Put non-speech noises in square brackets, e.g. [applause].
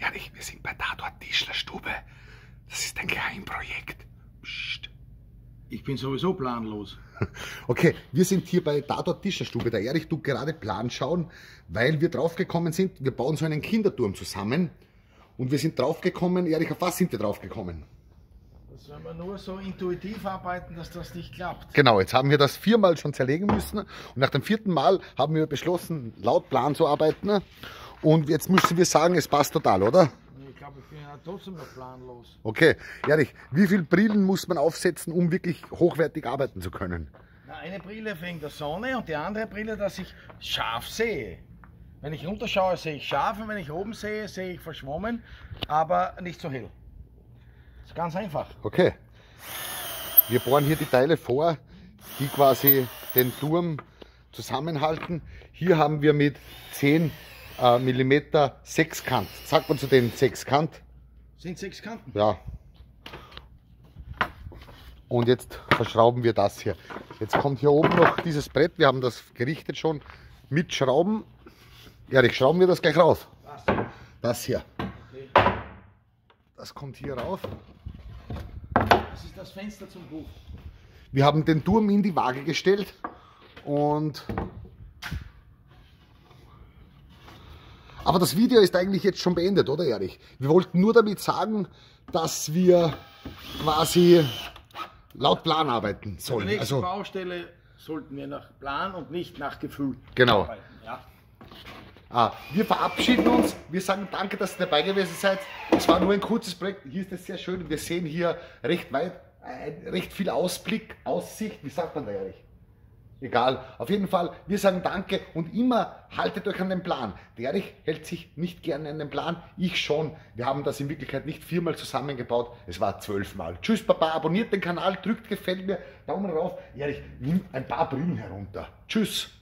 Ehrlich, wir sind bei Tatort Tischlerstube. Das ist ein Geheimprojekt. Psst. Ich bin sowieso planlos. [laughs] Okay, wir sind hier bei Tatort Tischlerstube. Der Erich tut gerade Plan schauen, weil wir draufgekommen sind, wir bauen so einen Kinderturm zusammen. Und wir sind draufgekommen, Erich, auf was sind wir draufgekommen? Das wenn wir nur so intuitiv arbeiten, dass das nicht klappt. Genau, jetzt haben wir das viermal schon zerlegen müssen. Und nach dem vierten Mal haben wir beschlossen, laut Plan zu arbeiten. Und jetzt müssen wir sagen, es passt total, oder? Ich glaube, ich bin ja trotzdem noch planlos. Okay, Erich, wie viele Brillen muss man aufsetzen, um wirklich hochwertig arbeiten zu können? Na, eine Brille wegen der Sonne und die andere Brille, dass ich scharf sehe. Wenn ich runterschaue, sehe ich scharf und wenn ich oben sehe, sehe ich verschwommen, aber nicht so hell. Das ist ganz einfach. Okay. Wir bohren hier die Teile vor, die quasi den Turm zusammenhalten. Hier haben wir mit 10 äh, mm Sechskant. Sagt man zu den Sechskant? Sind sechs Kanten. Ja. Und jetzt verschrauben wir das hier. Jetzt kommt hier oben noch dieses Brett. Wir haben das gerichtet schon mit Schrauben. Erich, schrauben wir das gleich rauf. Was? Das hier. Okay. Das kommt hier rauf. Das ist das Fenster zum Hof. Wir haben den Turm in die Waage gestellt und aber das Video ist eigentlich jetzt schon beendet, oder Erich? Wir wollten nur damit sagen, dass wir quasi laut Plan arbeiten Bei der sollen. nächsten Also Baustelle sollten wir nach Plan und nicht nach Gefühl Genau. arbeiten. Ja. ah, wir verabschieden uns. Wir sagen danke, dass ihr dabei gewesen seid. Es war nur ein kurzes Projekt. Hier ist es sehr schön. Wir sehen hier recht weit, äh, recht viel Ausblick, Aussicht. Wie sagt man da Erich? Egal, auf jeden Fall, wir sagen Danke und immer haltet euch an den Plan. Der Erich hält sich nicht gerne an den Plan, ich schon. Wir haben das in Wirklichkeit nicht viermal zusammengebaut, es war zwölfmal. Tschüss Papa, abonniert den Kanal, drückt gefällt mir, Daumen rauf. Erich, nimm ein paar Brillen herunter. Tschüss.